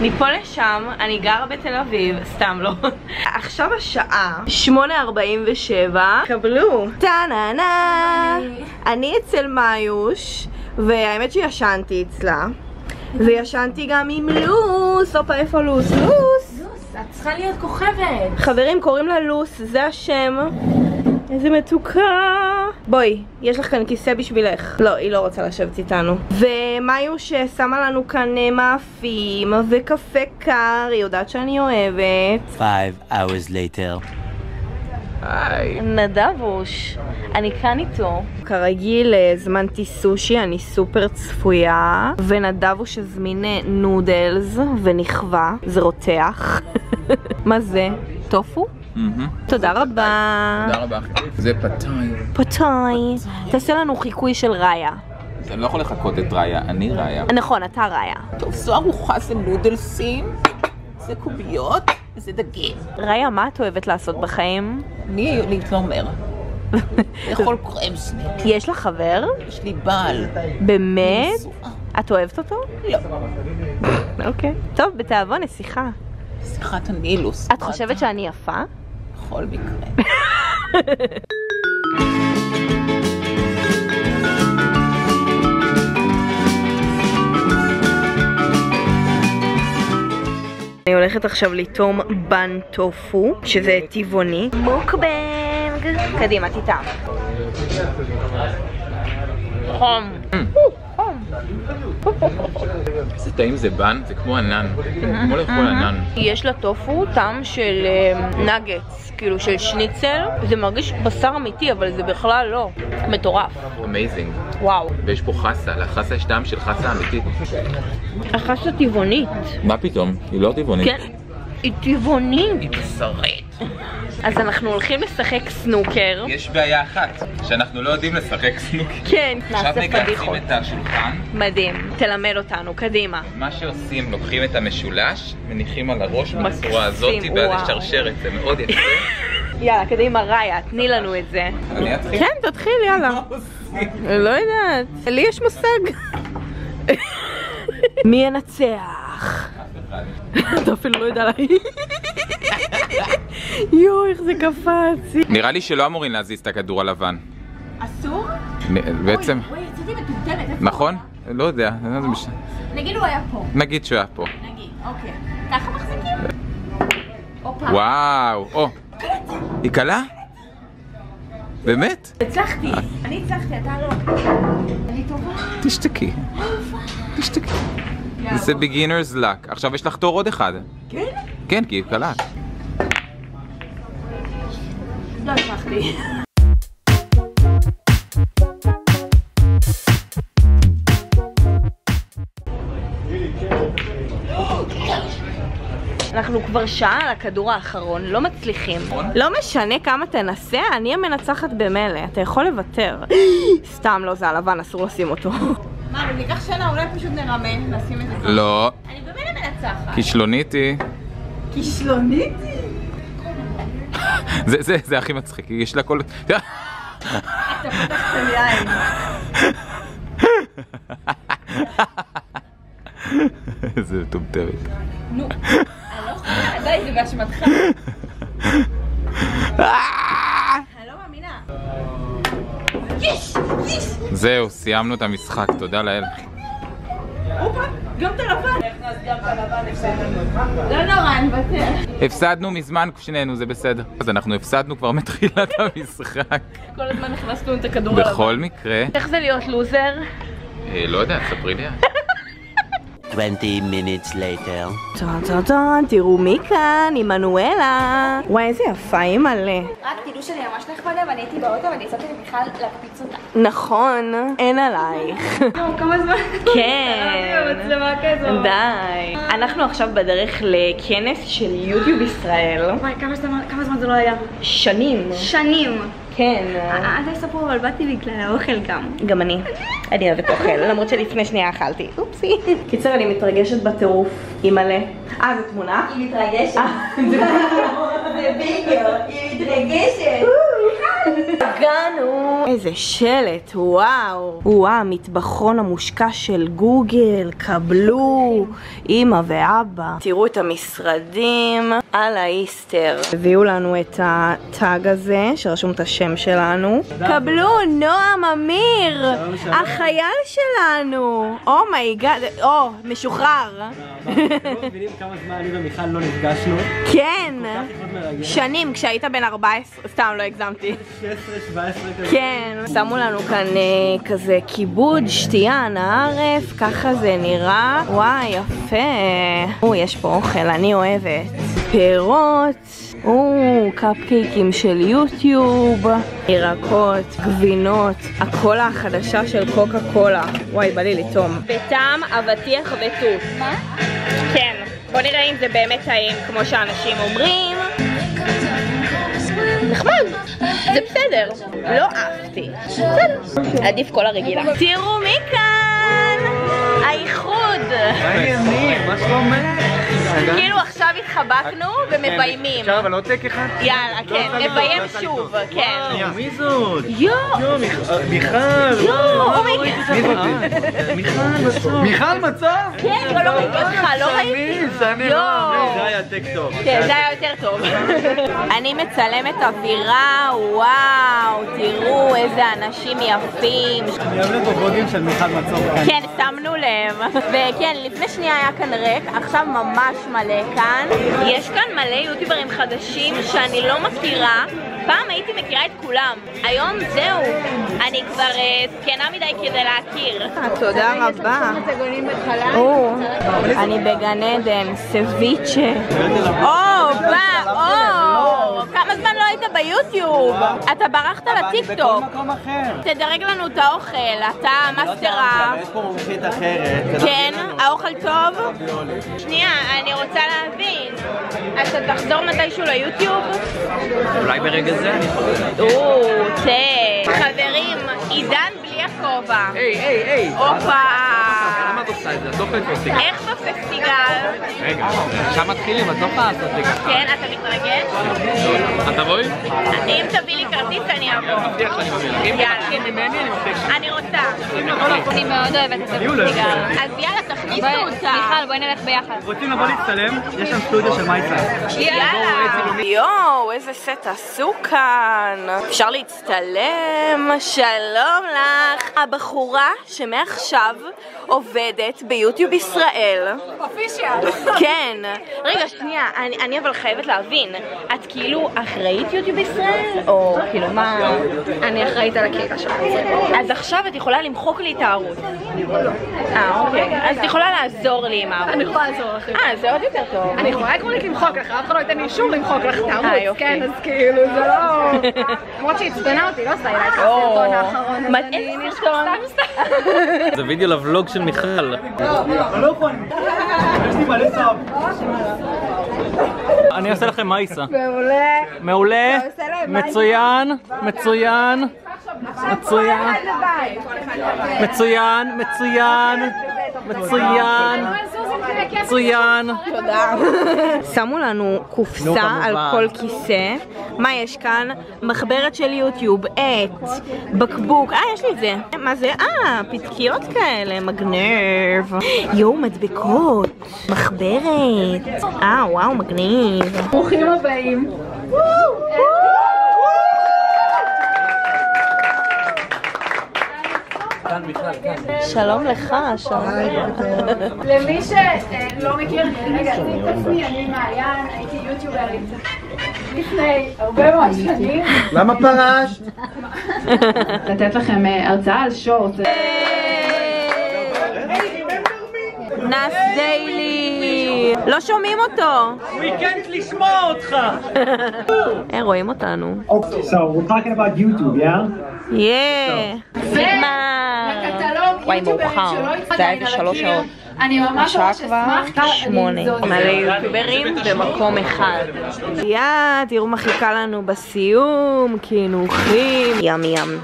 מפה לשם, אני גרה בתל אביב, סתם לא. עכשיו השעה 8.47, קבלו. טה נה נה. אני אצל מאיוש, והאמת שישנתי אצלה. וישנתי גם עם לוס, הופה איפה לוס? לוס! את צריכה להיות כוכבת. חברים, קוראים לה לוס, זה השם. איזה מתוקה. בואי, יש לך כאן כיסא בשבילך. לא, היא לא רוצה לשבת איתנו. ומאיוש שמה לנו כאן אה, מאפים וקפה קר, היא יודעת שאני אוהבת. Five hours later. היי. נדבוש, אני כאן איתו. כרגיל אה, הזמנתי סושי, אני סופר צפויה, ונדבוש הזמין אה, נודלס ונכווה, זה רותח. מה זה? טופו? תודה רבה. תודה רבה. זה פתאי. פתאי. תעשה לנו חיקוי של ראיה. אני לא יכול לחקות את ראיה, אני ראיה. נכון, אתה ראיה. טוב, זו ארוחה, זה נודלסים, זה קוביות, זה דגים. ראיה, מה את אוהבת לעשות בחיים? אני להתמרמר. לאכול קרמסניק. יש לך חבר? יש לי בעל. באמת? את אוהבת אותו? לא. אוקיי. טוב, בתיאבון, נסיכה. שיחת הנילוס. את חושבת שאני יפה? בכל מקרה. אני הולכת עכשיו לטעום באן טופו, שזה טבעוני. mukbang! קדימה, תטעם. חום. איזה טעים זה באן, זה כמו ענן. כמו לאכול ענן. יש לה טופו טעם של נגטס, כאילו של שניצל. זה מרגיש בשר אמיתי, אבל זה בכלל לא. מטורף. amazing. וואו. ויש פה חסה, לחסה יש טעם של חסה אמיתית. החסה טבעונית. מה פתאום? היא לא טבעונית. כן. היא טבעונית. היא בשרית. אז אנחנו הולכים לשחק סנוקר. יש בעיה אחת, שאנחנו לא יודעים לשחק סנוקר. כן, עכשיו נעשה מגרשים פדיחות. את השולחן, מדהים. תלמד אותנו, קדימה. מה שעושים, לוקחים את המשולש, מניחים על הראש בצורה הזאת, ואז. יש שרשרת, זה מאוד יפה. יאללה, קדימה, ראיה, תני לנו את זה. אני אתחיל? כן, תתחיל, יאללה. לא יודעת. לי יש מושג. מי ינצח? אתה אפילו לא יודע להגיד. יואו, איך זה קפץ. נראה לי שלא אמורים להזיז את הכדור הלבן. אסור? בעצם, וואי, יצאתי מטומטמת. נכון? לא יודע, לא הוא? נגיד הוא היה פה. נגיד שהוא היה פה. נגיד, אוקיי. ככה מחזיקים? וואו, או, היא קלה? באמת? הצלחתי. אני הצלחתי, אתה לא. אני טובה. תשתקי. תשתקי. זה beginner's luck. עכשיו יש לך תור עוד אחד. כן? כן, כי היא קלה. לא הצלחתי. אנחנו כבר שעה על הכדור האחרון, לא מצליחים. לא משנה כמה תנסה, אני המנצחת במילא, אתה יכול לוותר. סתם לא, זה הלבן, אסור לשים אותו. מה, אבל ניקח שנה, אולי פשוט נרמה, נשים את זה. לא, אני במילא מנצחת. כישלונית היא. זה, זה, זה הכי מצחיק, יש לה כל... איזה מטומטמת. נו. לא די, זה באשמתך. לא! זהו, סיימנו את המשחק, תודה לאל. גם את הלבן. לא נורא, נוותר. הפסדנו מזמן שנינו, זה בסדר. אז אנחנו הפסדנו כבר מתחילת המשחק. כל הזמן הכנסנו את הכדור הלבן. בכל מקרה, איך זה להיות לוזר? אה, לא יודע, ספרי לי. 20 minutes later. טון טון טון, תראו מי כאן, עמנואלה. וואי, איזה יפה, היא מלא. רק תדעו שאני ממש נחמדה ואני הייתי באוטו ואני הצעתי למיכל להקפיץ אותה. נכון, אין עלייך. כמה זמן? כן. די. אנחנו עכשיו בדרך לכנס של יוטיוב ישראל. וואי, כמה זמן זה לא היה? שנים. שנים. כן. אל תספרו, אבל באתי בגלל האוכל גם. גם אני. אני אוהבת אוכל, למרות שלפני שנייה אכלתי. אופסי. קיצר, אני מתרגשת בטירוף. היא מלא. אה, זו תמונה? היא מתרגשת. אה, וידאו, היא מתרגשת. הגענו! איזה שלט, וואו. וואו, המטבחון המושקע של גוגל, קבלו, אמא ואבא. תראו את המשרדים על האיסטר. הביאו לנו את הטאג הזה, שרשום את השם שלנו. קבלו, נועם אמיר, החייל שלנו. oh my god, או, משוחרר. מבינים כמה זמן אני ומיכל לא נפגשנו? כן. שנים, כשהיית בן 14, סתם לא הגזמתי. 16, 17 כזה. כן. שמו לנו כאן אה, כזה כיבוד, שתייה, נערף, ככה זה נראה. וואי, יפה. או, יש פה אוכל, אני אוהבת. פירות. או, קפקייקים של יוטיוב, ירקות, גבינות, הקולה החדשה של קוקה קולה. וואי, בא לי לטעום. בטעם אבטיח ותות. מה? כן, בוא נראה אם זה באמת טעים כמו שאנשים אומרים. נחמד, זה בסדר. לא אהבתי. בסדר. עדיף כל הרגילה. תראו מי כאן! האיחוד! מה שלומך? כאילו עכשיו התחבקנו ומביימים. אפשר אבל עוד טייק אחד? יאללה, כן, נביים שוב, כן. מי זאת? יואו! מיכל! יואו, oh my god. מיכל מצב? כן, לא ראיתי אותך, לא ראיתי. זה היה טק-טוק. כן, זה היה יותר טוב. אני מצלמת אווירה, וואו, תראו איזה אנשים יפים. אני אוהב את של מיכל מצוב. כן, שמנו לב. וכן, לפני שנייה היה כאן ריק, עכשיו ממש מלא כאן. יש כאן מלא יוטיוברים חדשים שאני לא מכירה. פעם הייתי מכירה את כולם, היום זהו, אני כבר אה, זקנה מדי כדי להכיר. תודה רבה. אני בגן עדן, סביצ'ה. או, בא, או, כמה זמן לא היית ביוטיוב? אתה ברחת לטיקטוק. מקום אחר. תדרג לנו את האוכל, אתה מאסטרה. יש פה מומחית אחרת. כן, האוכל טוב? שנייה, אני רוצה להבין. אתה תחזור מתישהו ליוטיוב? אולי ברגע זה אני יכול לדעת. או, תה. חברים, עידן בלי הכובע. היי, היי, היי. הופה. את עושה את זה? את לא בפסטיגל. איך בפסטיגל? רגע, שם מתחילים, את לא יכולה לעשות לי ככה. כן, אתה מתרגש? את תבואי? אם תביא לי כרטיס אני אבוא. מבטיח שאני מביא לך. אם. תקחי ממני, אני מבטיח אני רוצה. אני מאוד אוהבת את הפסטיגל. אז יאללה. מיכל, בואי נלך ביחד. רוצים לבוא להצטלם? יש שם סטודיו של מייצר. יאללה. יואו, איזה סט עשו כאן. אפשר להצטלם, שלום לך. הבחורה שמעכשיו עובדת ביוטיוב ישראל. כן. רגע, שנייה, אני, אני אבל חייבת להבין. את כאילו אחראית יוטיוב ישראל? או כאילו מה... אני אחראית על הקהילה שלנו. אז עכשיו את יכולה למחוק לי את הערוץ. אה, אוקיי. אז יכולה לעזור לי עם הערוץ. אני יכולה לעזור לך. אה, זה עוד יותר טוב. אני יכולה עקרונית למחוק לך, אף אחד לא ייתן לי אישור למחוק לך את אה, הערוץ, יופי. כן? אז כאילו, זה לא... למרות שהיא עצבנה אותי, לא עשתה לי את הסרטון האחרון, מה-. איזה סרטון? זה וידאו לבלוג של מיכל. אני אעשה לכם מייסה. מעולה. מעולה, מצוין, מצוין, מצוין, מצוין, מצוין, מצוין, מצוין. תודה. שמו לנו קופסה על כל כיסא. מה יש כאן? מחברת של יוטיוב, עט, בקבוק. אה, יש לי את זה. מה זה? אה, פתקיות כאלה, מגניב. יואו, מדבקות. מחברת. אה, וואו, מגניב. ברוכים הבאים. שלום לך, שלום. למי שלא מכיר, רגע, אני עצמי, אני מעיין, הייתי יוטיוברית לפני הרבה מאוד שנים. למה פרשת? לתת לכם אה, הרצאה על שורט. נאס דיילי. לא שומעים אותו. weekend לשמוע אותך! אה, רואים אותנו. So we're talking about YouTube, yeah? יא. וואי, מאוחר. זה היה איזה שלוש. שעות. אני ממש ממש אשמח. שמונה. מלא יוטיוברים במקום אחד. יא, תראו מה חיכה לנו בסיום, קינוחים. ים ים.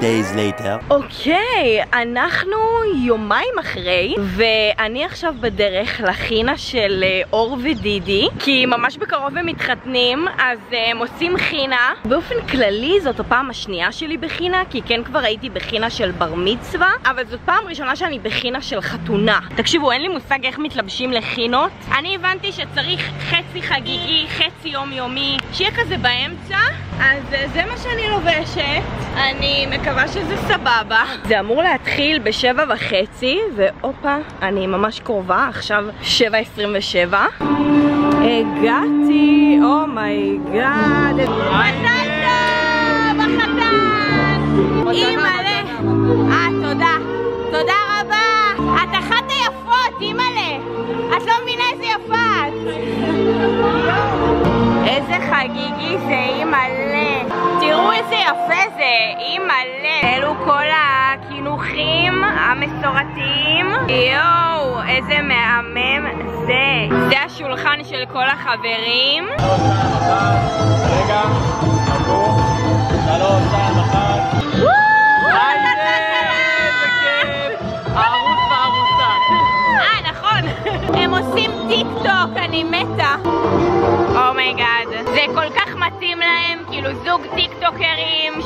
Days later. אוקיי, אנחנו יומיים אחרי, ואני עכשיו בדרך לחינה של אה, אור ודידי, כי ממש בקרוב הם מתחתנים, אז אה, הם עושים חינה. באופן כללי זאת הפעם השנייה שלי בחינה, כי כן כבר הייתי בחינה של בר מצווה, אבל זאת פעם ראשונה שאני בחינה של חתונה. תקשיבו, אין לי מושג איך מתלבשים לחינות. אני הבנתי שצריך חצי חגיגי, חצי יומיומי, שיהיה כזה באמצע, אז אה, זה מה שאני לובשת. אני מקווה שזה סבבה. זה אמור להתחיל בשבע וחצי, והופה, אני ממש קרובה, עכשיו שבע עשרים ושבע. הגעתי, oh my god. מזל טוב, החתן! אימא'לה. אה, תודה. תודה רבה. את אחת היפות, אימא'לה. את לא מבינה איזה יפה את. איזה חגיגי זה, אימא'לה. אלו כל הקינוחים המסורתיים. יואו, איזה מהמם זה. זה השולחן של כל החברים. רגע, עבור. שלוש,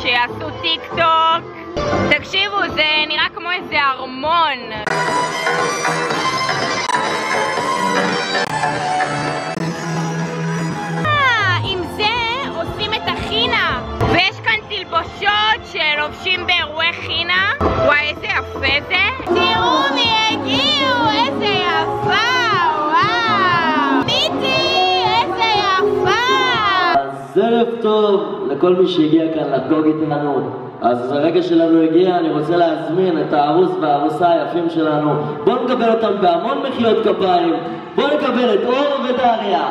שיעשו טיק טוק. תקשיבו, זה נראה כמו איזה ארמון. אה, עם זה עושים את החינה. ויש כאן תלבושות שלובשים באירועי חינה. וואי, איזה יפה זה. תראו מי הגיעו, איזה יפה, ערב טוב לכל מי שהגיע כאן לחגוג איתנו. אז הרגע שלנו הגיע, אני רוצה להזמין את הערוס והערוסה היפים שלנו. בואו נקבל אותם בהמון מחיאות כפיים. בואו נקבל את אור ודריה.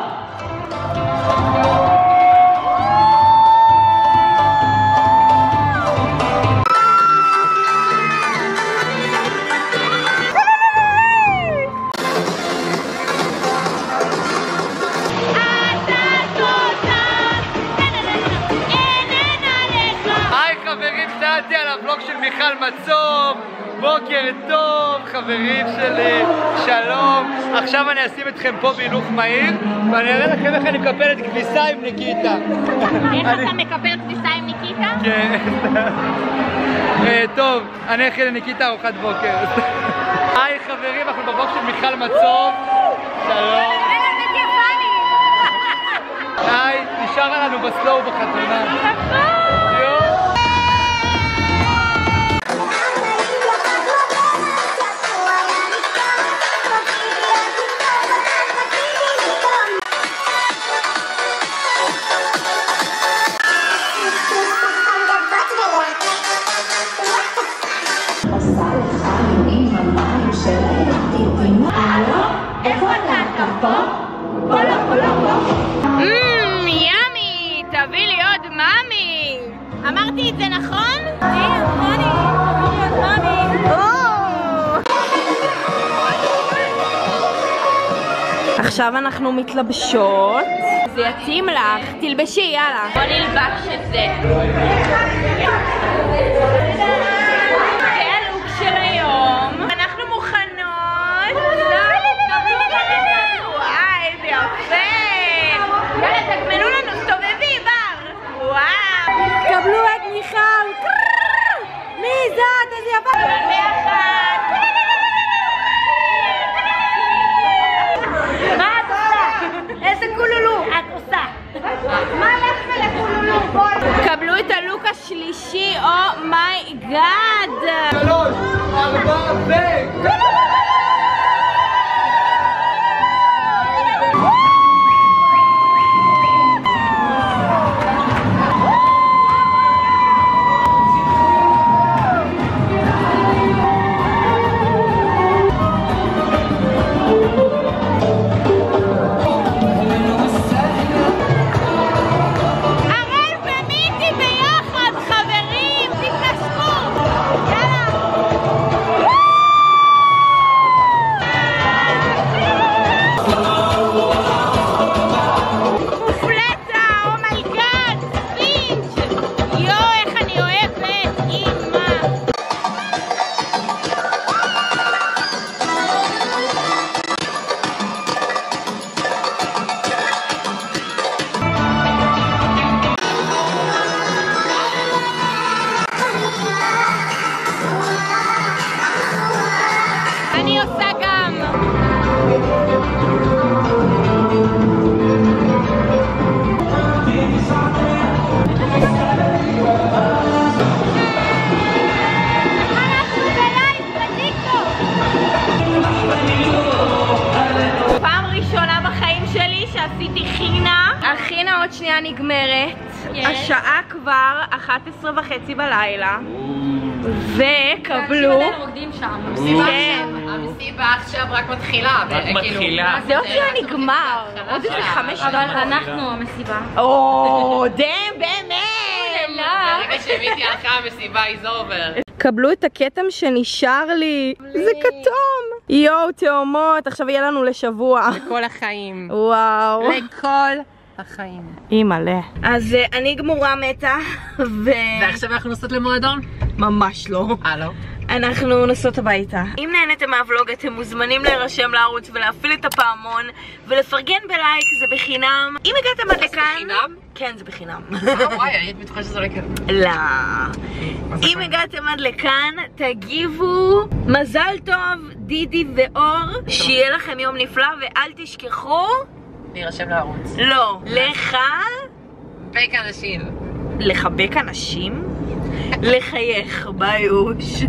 מיכל מצום, בוקר טוב, חברים שלי, שלום. עכשיו אני אשים אתכם פה בהילוך מהיר, ואני אראה לכם איך אני מקפל את כביסה עם ניקיטה. איך אתה מקבל כביסה עם ניקיטה? כן. אה, טוב, אני אכין לניקיטה ארוחת בוקר. היי חברים, אנחנו בבלוג של מיכל מצום, שלום. היי, נשאר לנו בסלואו בחתונה. מmm, ימי, תביא לי עוד מאמי. אמרתי את זה נכון? כן, מאמי, תביא לי עוד מאמי. עכשיו אנחנו מתלבשות. זה יתאים לך, תלבשי, יאללה. בוא נלבש את. זה she, oh my god! השעה כבר 11 וחצי בלילה. וקבלו... כן. המסיבה עכשיו רק מתחילה. רק מתחילה. זה עוד שנייה נגמר. עוד איזה חמש דקות. אבל אנחנו המסיבה. או, דם, באמת! ברגע שמיטי הלכה המסיבה is over. קבלו את הכתם שנשאר לי. זה כתום. יואו, תאומות, עכשיו יהיה לנו לשבוע. כל החיים. וואו. לכל החיים. אימא'לה. אז אה, אני גמורה מתה, ו... ועכשיו אנחנו נוסעות למועדון? ממש לא. אה, לא? אנחנו נוסעות הביתה. אם נהנתם מהוולוג אתם מוזמנים להירשם לערוץ ולהפעיל את הפעמון ולפרגן בלייק, זה בחינם. אם הגעתם עד לכאן... בחינם? כן, זה בחינם. אה, וואי, היית בטוחה שזה לא יקרה. לא. אם הגעתם עד לכאן, תגיבו מזל טוב, דידי ואור, שיהיה לכם יום נפלא ואל תשכחו, להירשם לערוץ. לא, לך, בייק אנשים. לחבק אנשים, לחייך, ביי אוש.